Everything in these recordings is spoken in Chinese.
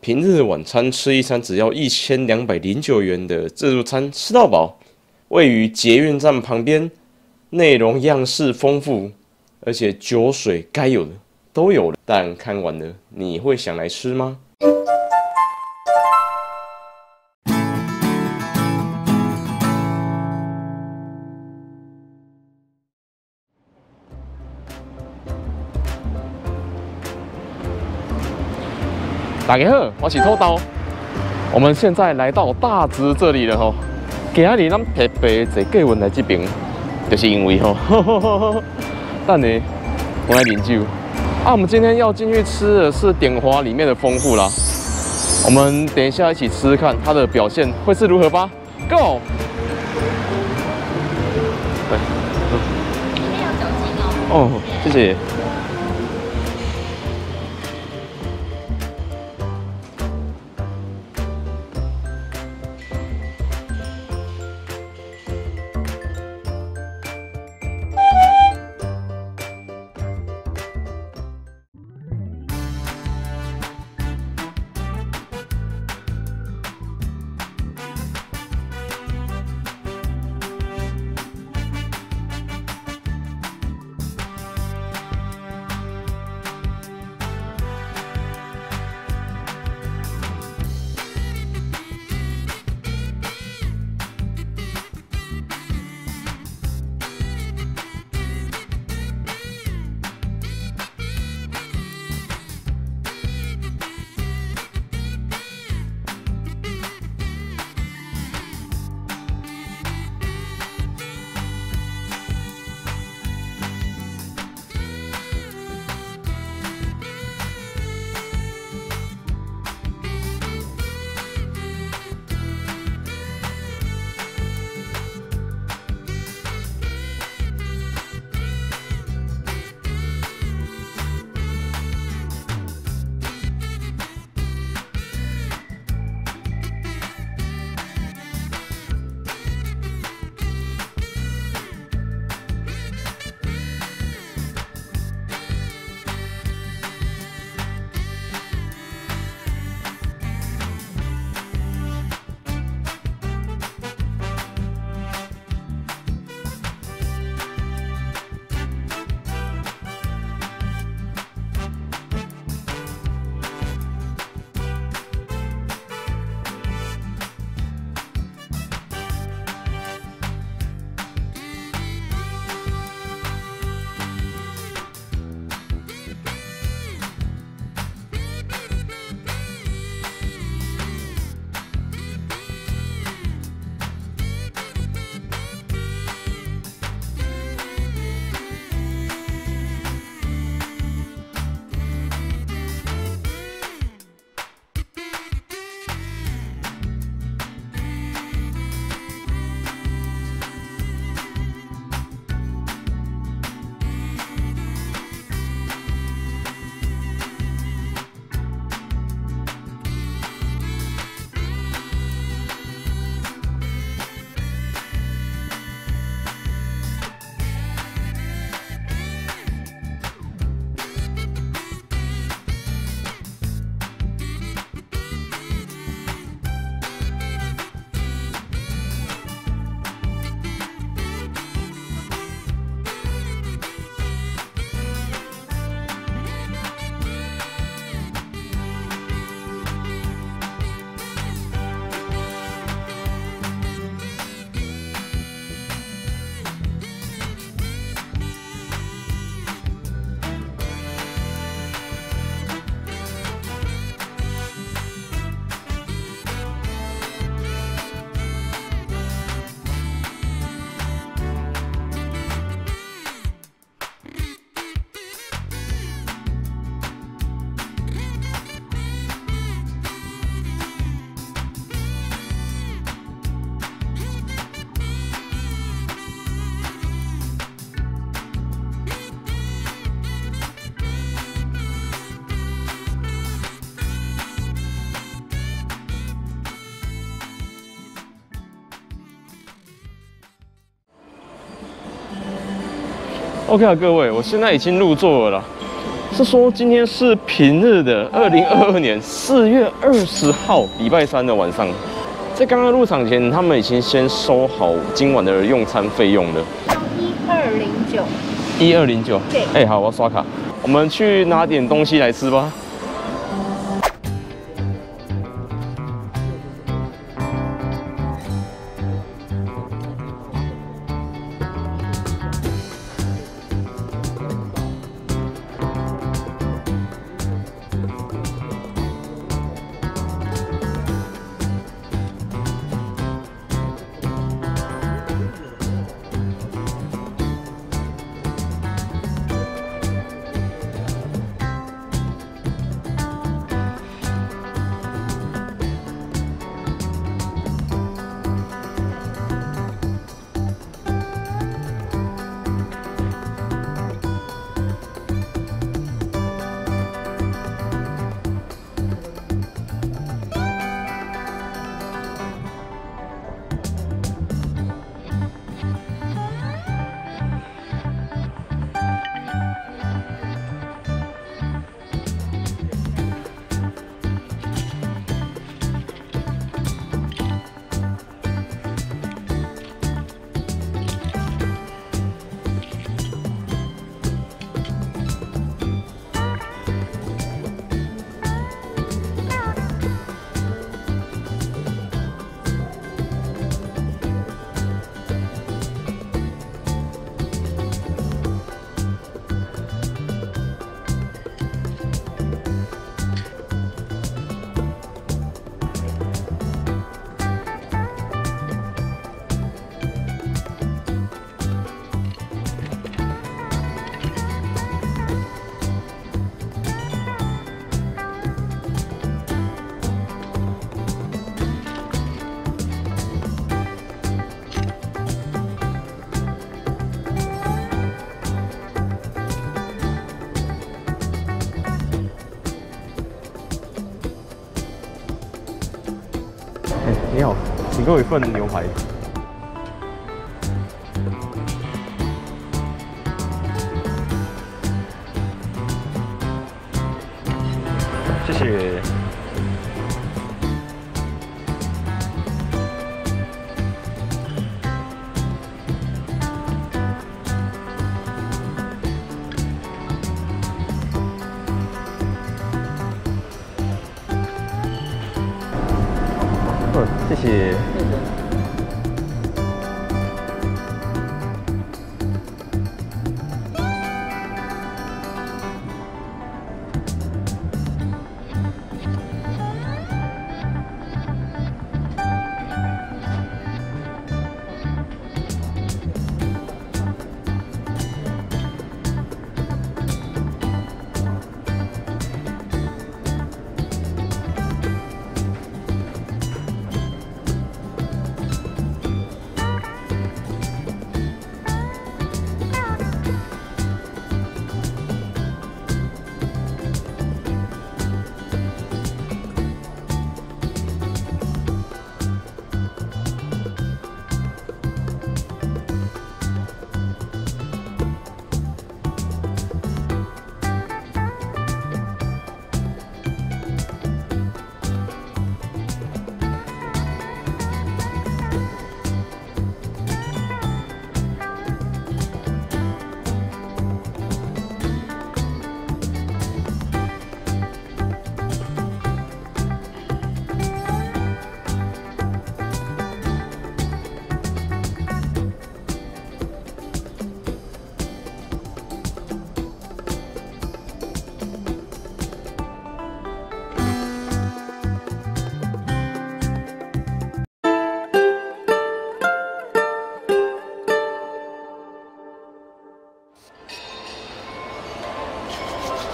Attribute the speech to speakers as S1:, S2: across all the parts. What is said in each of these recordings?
S1: 平日晚餐吃一餐只要一千两百零九元的自助餐吃到饱，位于捷运站旁边，内容样式丰富，而且酒水该有的都有了。但看完了，你会想来吃吗？
S2: 大家好，我是偷刀。我们现在来到大直这里了吼。今日咱特别坐客运来这边，就是因为吼，但呢，我来饮酒。啊，我们今天要进去吃的是点华里面的丰富啦。我们等一下一起吃吃看它的表现会是如何吧。Go。对。里面有酒精哦。哦，谢谢。OK 啊，各位，我现在已经入座了。是说今天是平日的二零二二年四月二十号礼拜三的晚上，在刚刚入场前，他们已经先收好今晚的用餐费用了。
S3: 一二零九，
S2: 一二零九。
S3: 对
S2: 哎、好，我要刷卡。我们去拿点东西来吃吧。给我一份牛排。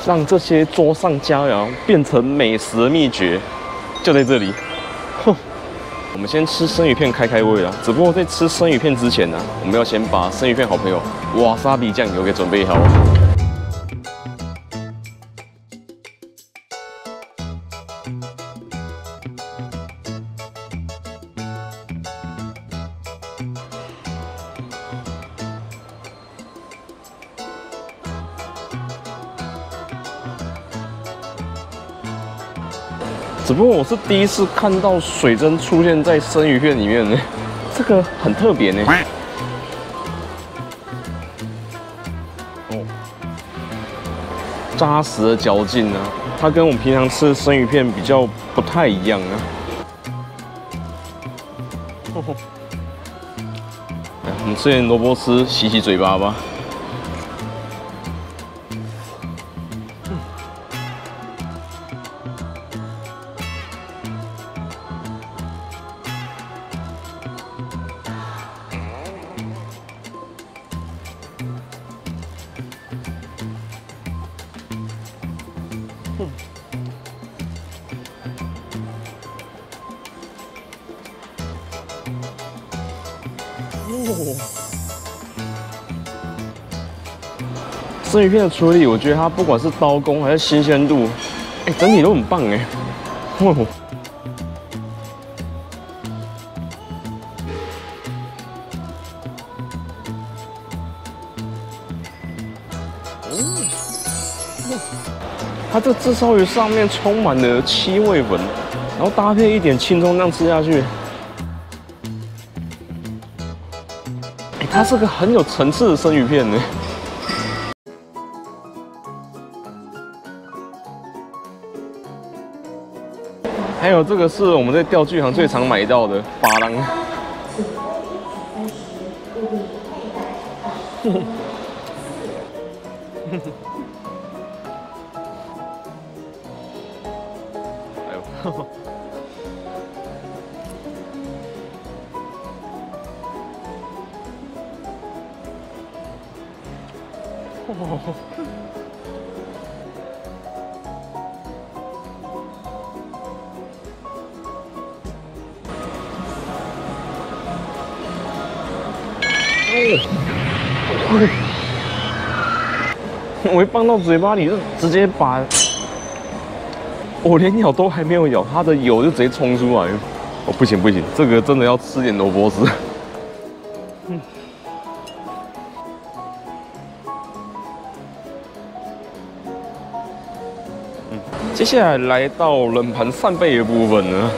S2: 让这些桌上佳肴变成美食的秘诀，就在这里。哼，我们先吃生鱼片开开胃啊。只不过在吃生鱼片之前呢、我们要先把生鱼片好朋友瓦萨比酱油给准备好。只不过我是第一次看到水蒸出现在生鱼片里面呢，这个很特别呢。哦，扎实的嚼劲啊，它跟我们平常吃的生鱼片比较不太一样啊。我们吃点萝卜丝，洗洗嘴巴吧。生鱼片的处理，我觉得它不管是刀工还是新鲜度，哎、整体都很棒哎。哦，它这炙烧鱼上面充满了七味粉，然后搭配一点青葱酱吃下去，哎、它是个很有层次的生鱼片呢。还有这个是我们在钓具行最常买到的巴郎。到嘴巴里，就直接把，我连咬都还没有咬，它的油就直接冲出来。哦，不行不行，这个真的要吃点萝卜丝。嗯接下来来到冷盘扇贝的部分呢。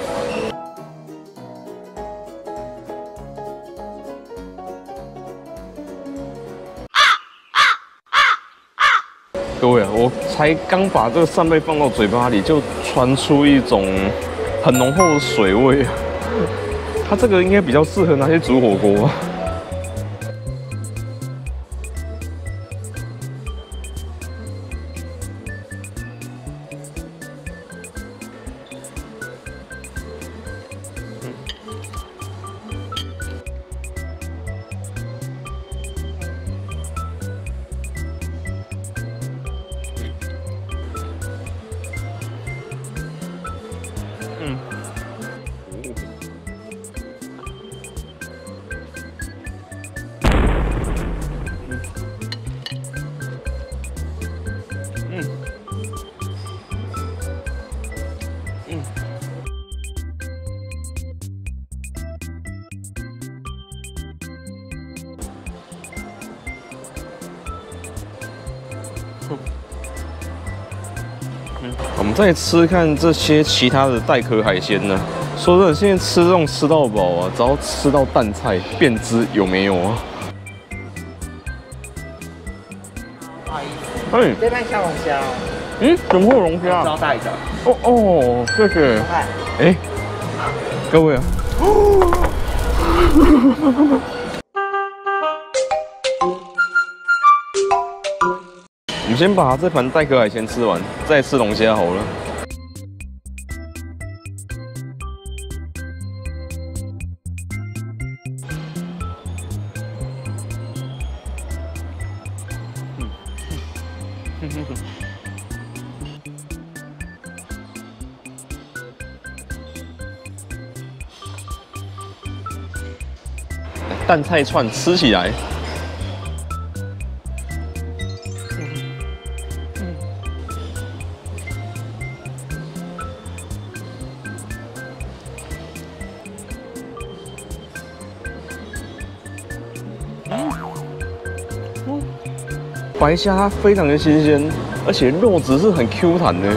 S2: 各位啊，我才刚把这个扇贝放到嘴巴里，就传出一种很浓厚的水味啊。它这个应该比较适合拿去煮火锅再吃看这些其他的带壳海鲜呢。说真的，现在吃这种吃到饱啊，只要吃到淡菜，便知有没有啊？
S4: 不好意思，
S2: 哎，
S4: 这边小龙虾哦，
S2: 嗯，怎么会有龙虾？
S4: 招待的，
S2: 哦哦，谢谢。
S4: 看
S2: 哎，各位啊，先把这盘带壳海鲜吃完，再吃龙虾好了。蛋菜串吃起来，白虾非常的新鲜，而且肉质是很 Q 弹的。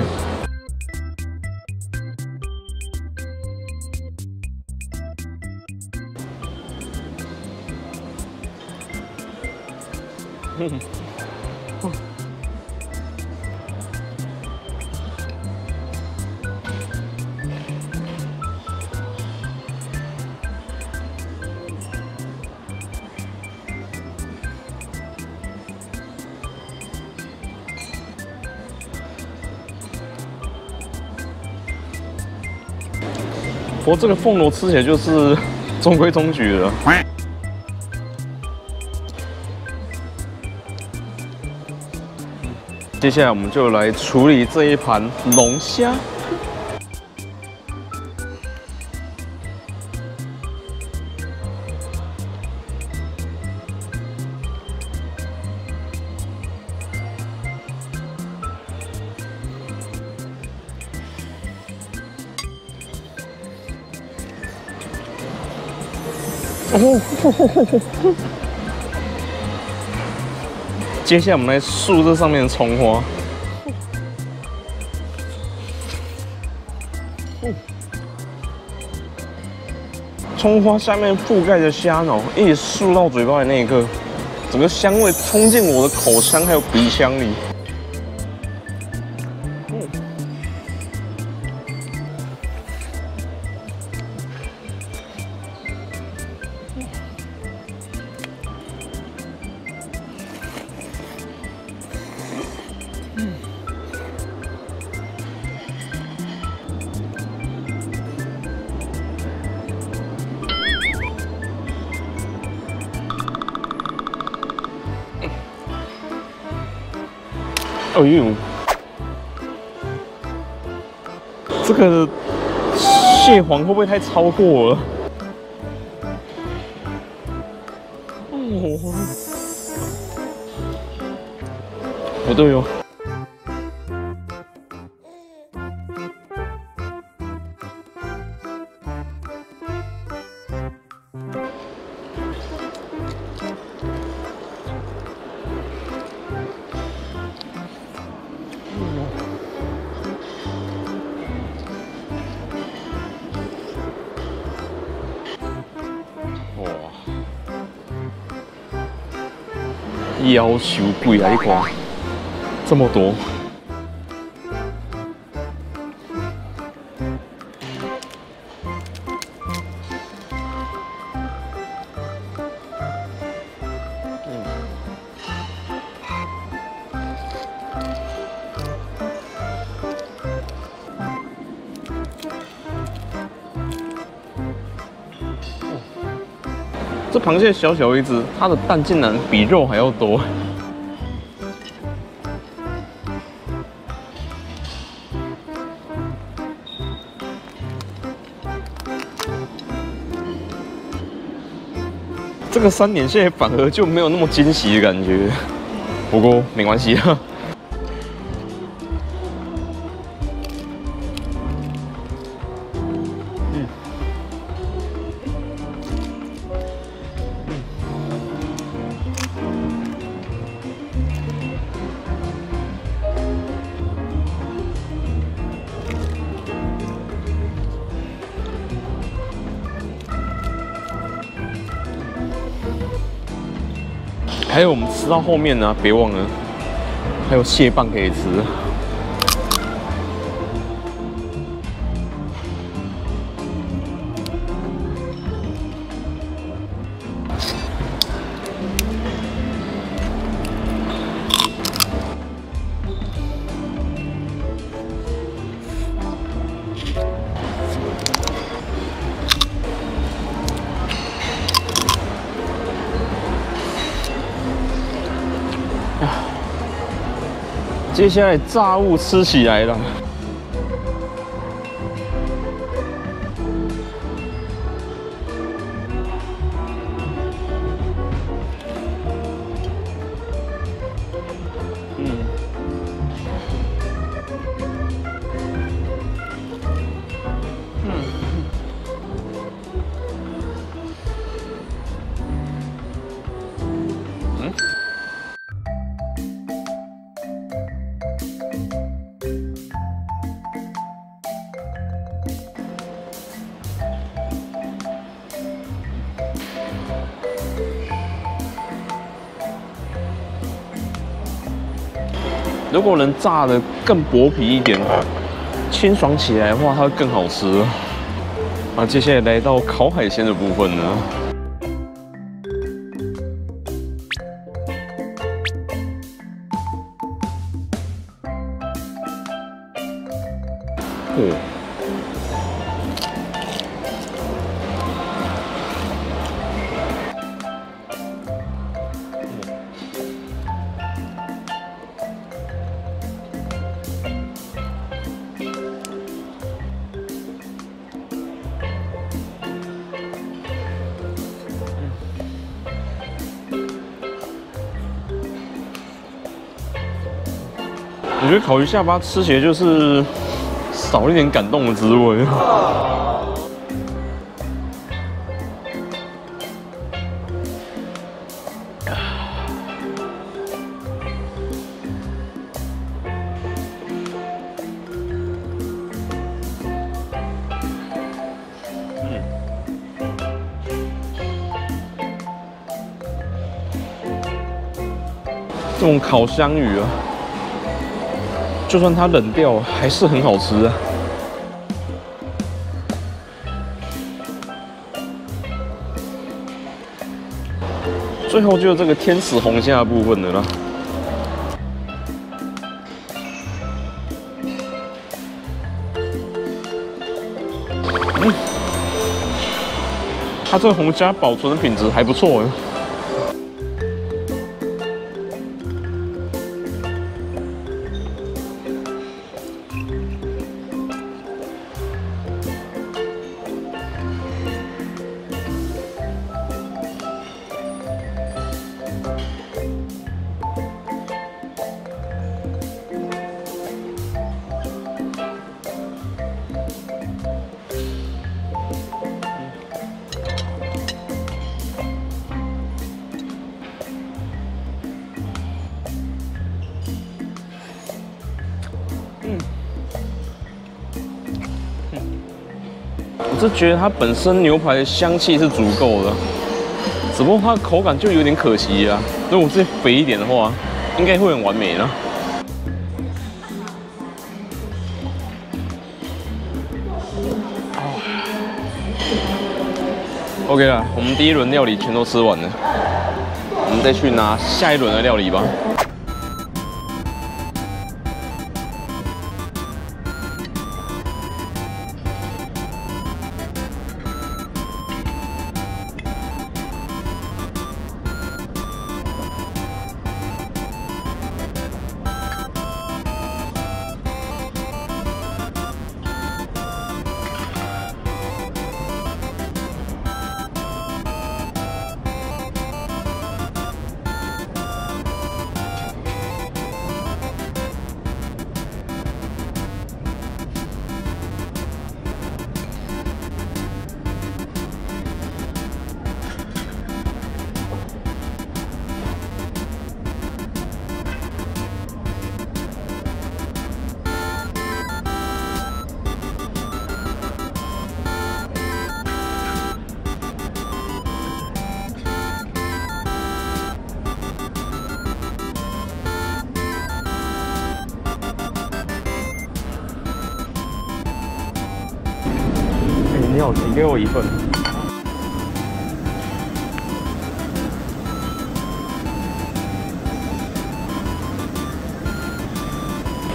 S2: 不过这个凤螺吃起来就是 中规中矩的。接下来我们就来处理这一盘龙虾。接下来我们来竖这上面的葱花。葱花下面覆盖着虾脑，一起竖到嘴巴的那一刻，整个香味冲进我的口腔还有鼻腔里。哦呦，这个蟹黄会不会太超过了？哦，不对哦。要求贵啊！你看，这么多。螃蟹小小一只，它的蛋竟然比肉还要多。这个三点蟹反而就没有那么惊喜的感觉，不过没关系。啊到后面呢，别忘了还有蟹棒可以吃。现在炸物吃起来了。如果能炸的更薄皮一点，清爽起来的话，它会更好吃。啊，接下来来到烤海鲜的部分呢。烤鱼下巴吃起来就是少一点感动的滋味。这种烤香鱼啊。就算它冷掉，还是很好吃啊！最后就是这个天使红虾部分的了。嗯，它这个红虾保存的品质还不错是觉得它本身牛排的香气是足够的，只不过它的口感就有点可惜啊。如果再肥一点的话，应该会很完美了。OK 了，我们第一轮料理全都吃完了，我们再去拿下一轮的料理吧。给我一份。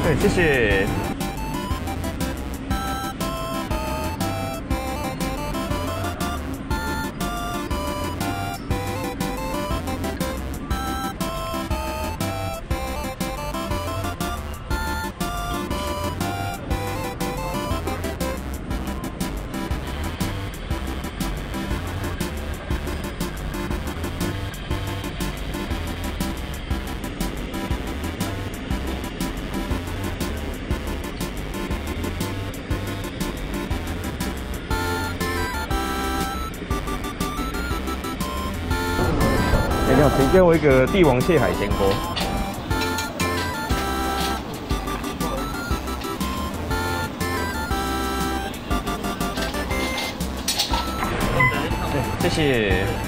S2: 对，谢谢。给我一个帝王蟹海鲜锅。谢谢。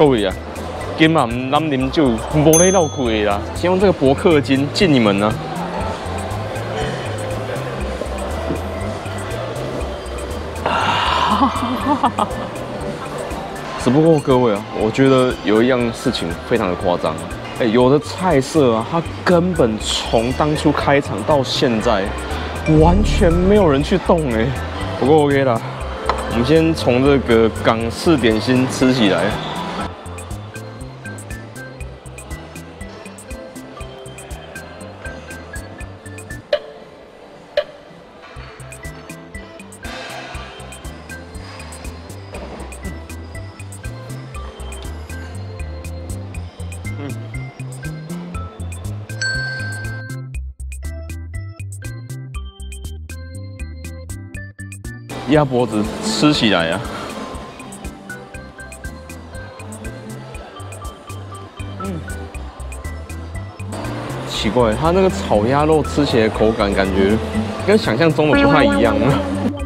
S2: 各位啊，今晚唔咱啉酒，无咧闹鬼啦，先用这个博客金敬你们呢。只不过各位啊，我觉得有一样事情非常的夸张，哎，有的菜色啊，它根本从当初开场到现在，完全没有人去动哎。不过 OK 啦，我们先从这个港式点心吃起来。鸭脖子吃起来呀，嗯，奇怪，它那个炒鸭肉吃起来口感感觉跟想象中的不太一样。了。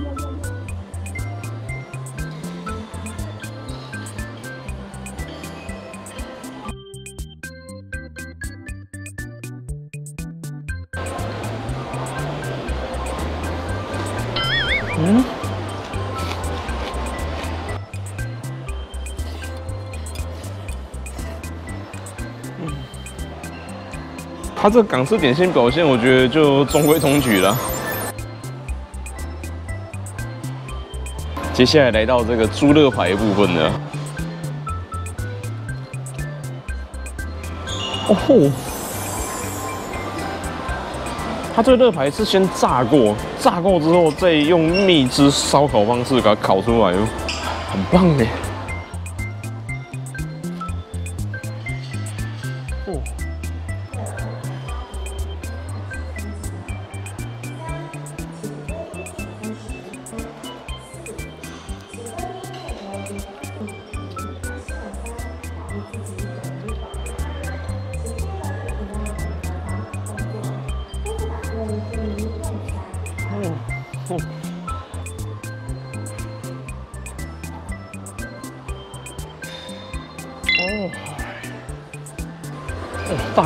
S2: 它这个港式点心表现，我觉得就中规中矩了。接下来来到这个猪肋排部分了。哦吼！它这个肋排是先炸过，炸过之后再用蜜汁烧烤方式给它烤出来哦，很棒哎。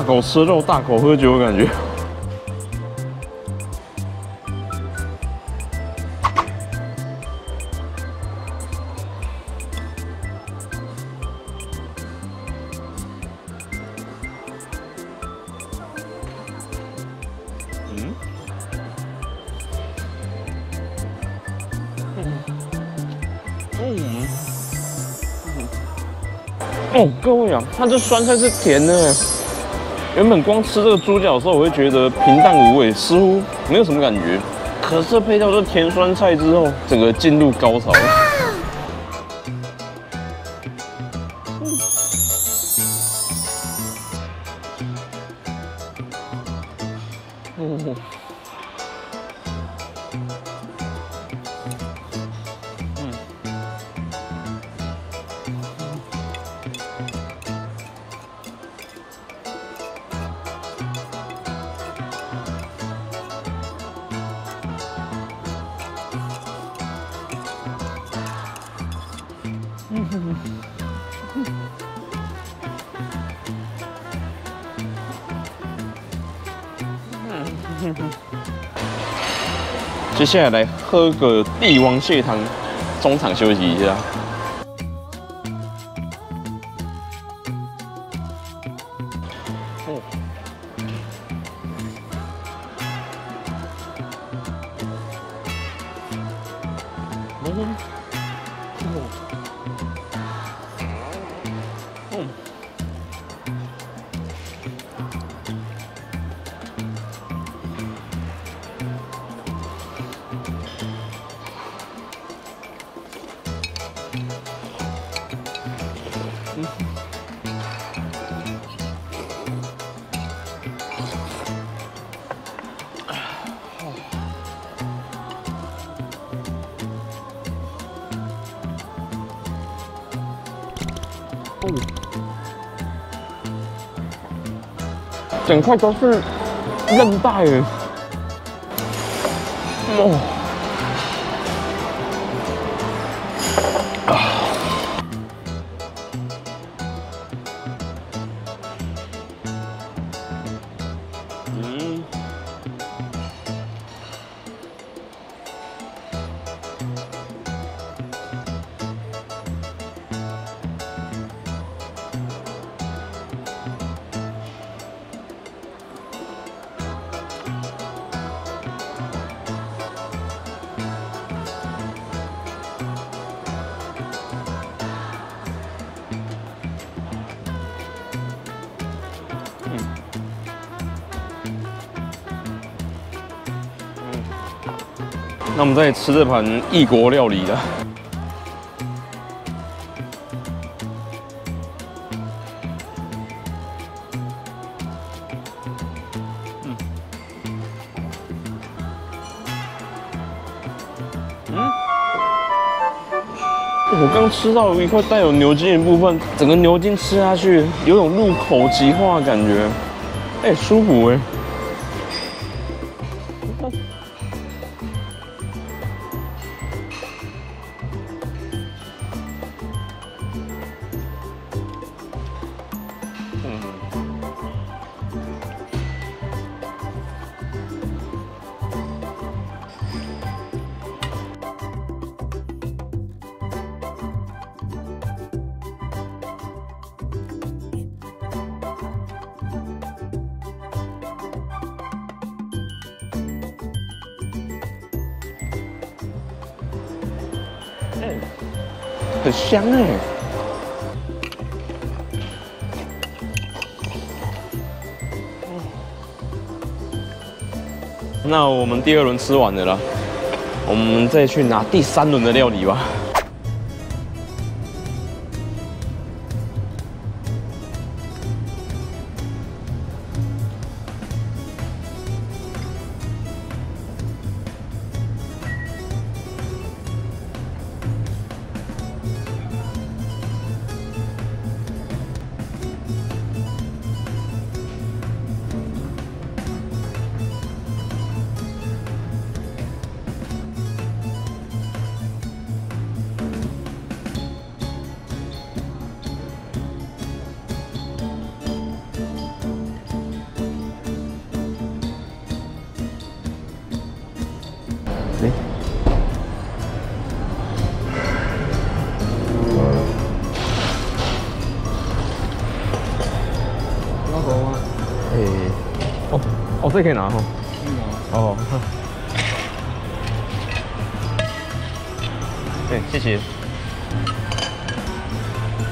S2: 口吃肉，大口喝酒，感觉。嗯，嗯哦，各位啊，它这酸菜是甜的。原本光吃这个猪脚的时候，我会觉得平淡无味，似乎没有什么感觉。可是配到这甜酸菜之后，整个进入高潮。嗯。接下来来喝个帝王蟹汤，中场休息一下。整块都是韧带！哦，们在吃这盘异国料理了嗯。我刚吃到一块带有牛筋的部分，整个牛筋吃下去有种入口即化的感觉，哎，舒服哎。香哎！那我们第二轮吃完了啦，我们再去拿第三轮的料理吧。这可以拿哈。哦。对，谢谢。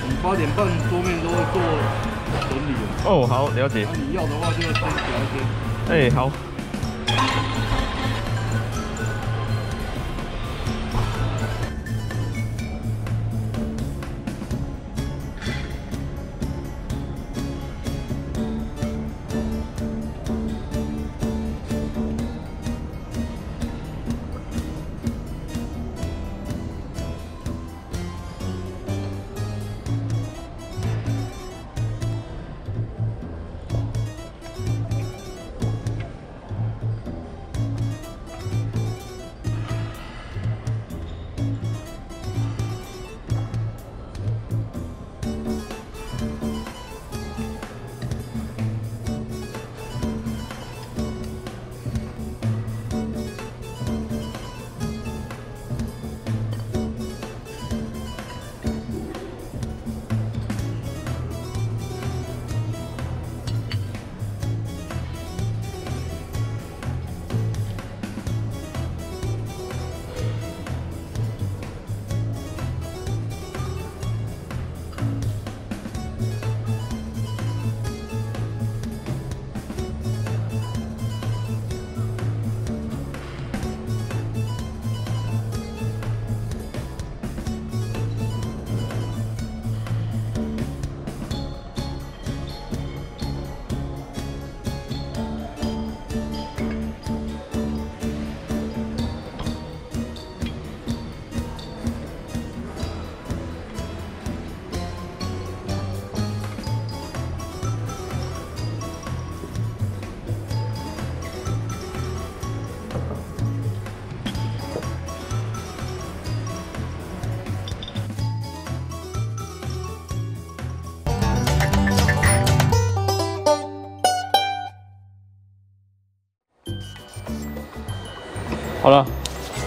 S5: 你八点半桌面都会做整理。
S2: 哦，好，了解。
S5: 那你要的话，就要先夹一些。
S2: 哎，好。好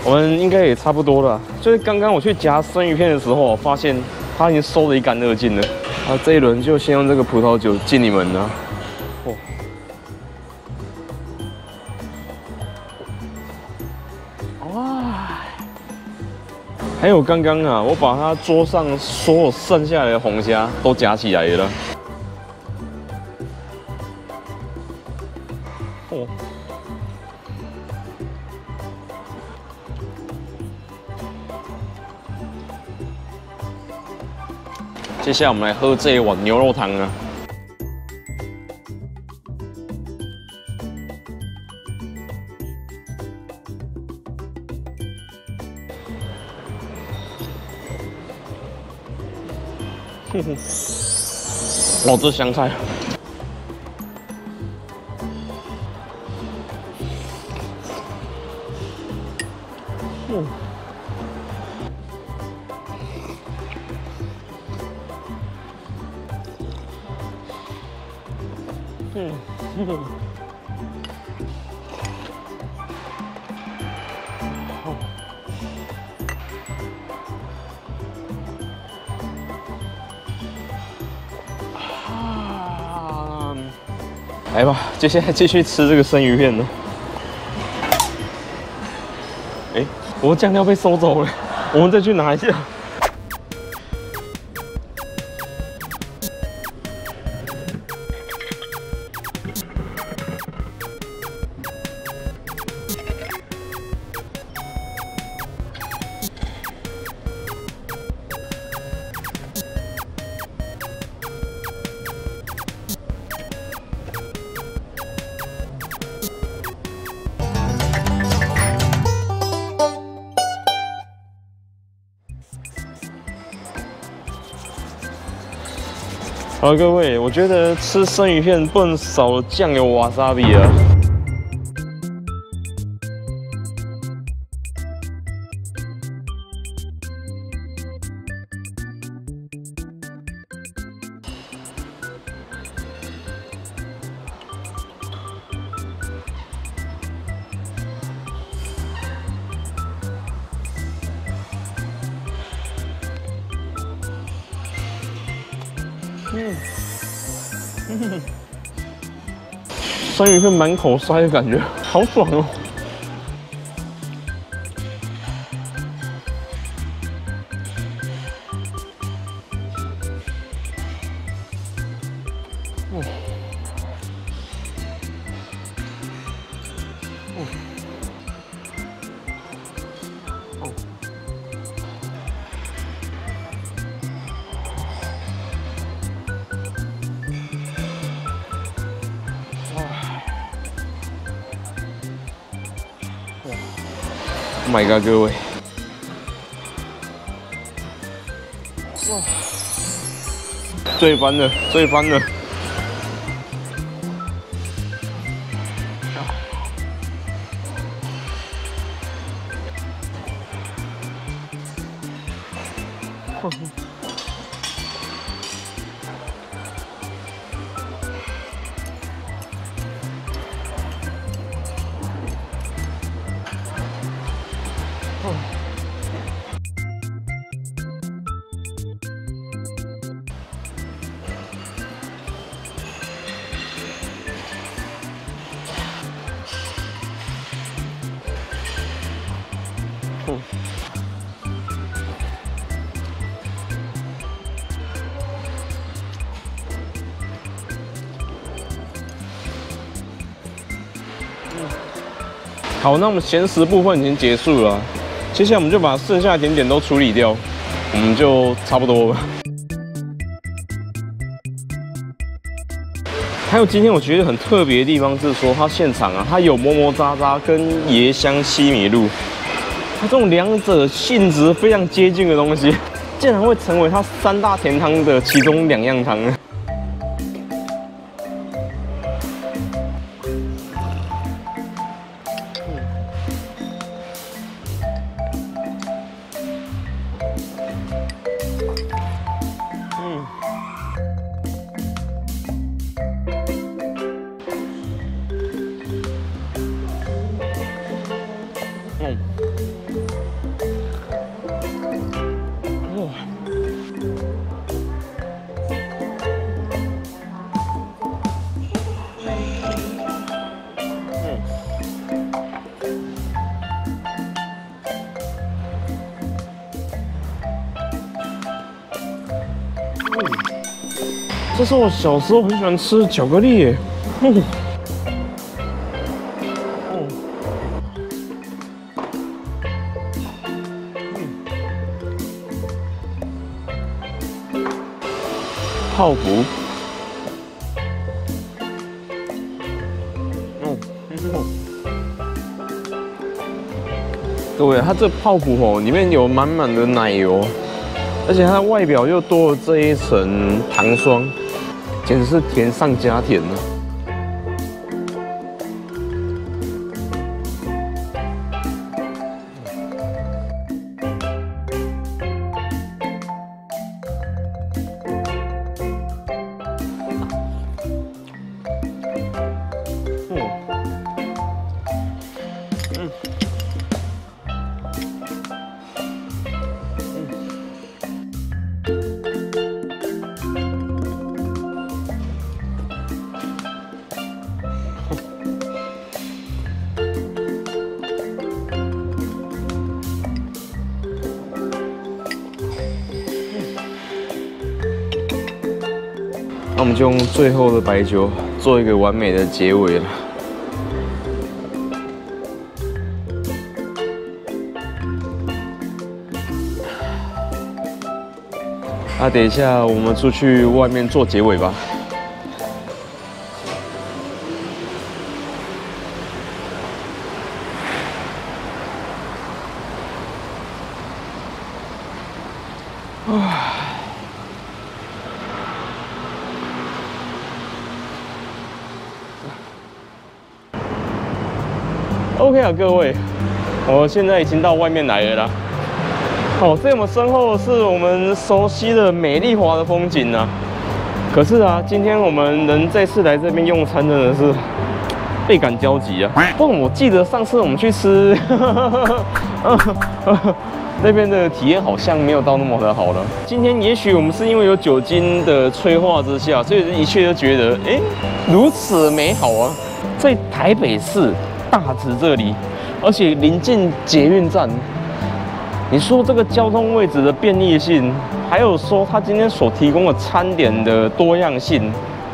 S2: 我们应该也差不多了。就是刚刚我去夹生鱼片的时候，发现它已经收得一干二净了。啊，这一轮就先用这个葡萄酒敬你们了。哦，哇！还有刚刚啊，我把它桌上所有剩下的红虾都夹起来了。接下来我们来喝这一碗牛肉汤啊。哼哼，哦，这香菜。接下来继续吃这个生鱼片呢。哎，我酱料被收走了，我们再去拿一下。好，各位，我觉得吃生鱼片不能少了酱油瓦萨比啊。这满口塞的感觉，好爽哦。My God，各位！哇，最翻了，最翻了！好，那我们咸食部分已经结束了，接下来我们就把剩下的甜点都处理掉，我们就差不多了。还有今天我觉得很特别的地方是说，它现场啊，它有么么喳喳跟椰香西米露，它这种两者性质非常接近的东西，竟然会成为它三大甜汤的其中两样汤。我小时候很喜欢吃巧克力嗯。泡芙。哦，各位，它这泡芙哦，里面有满满的奶油，而且它外表又多了这一层糖霜，简直是甜上加甜呢。用最后的白酒做一个完美的结尾了。那等一下我们出去外面做结尾吧。啊 OK 啊，各位，我现在已经到外面来了啦。哦，在我们身后是我们熟悉的美丽华的风景啊。可是啊，今天我们能再次来这边用餐，真的是 倍感焦急啊。不过我记得上次我们去吃，那边的体验好像没有到那么的好了。今天也许我们是因为有酒精的催化之下，所以一切都觉得哎如此美好啊。在台北市。大直这里，而且临近捷运站。你说这个交通位置的便利性，还有说他今天所提供的餐点的多样性，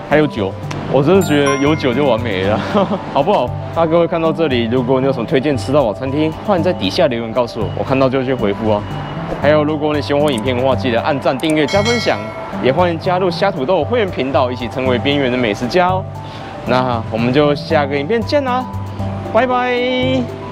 S2: 还有酒，我真的觉得有酒就完美了，好不好？那各位看到这里，如果你有什么推荐吃到饱餐厅，欢迎在底下留言告诉我，我看到就去回复啊。还有，如果你喜欢我影片的话，记得按赞、订阅、加分享，也欢迎加入虾土豆会员频道，一起成为边缘的美食家哦。那我们就下个影片见啦！拜拜。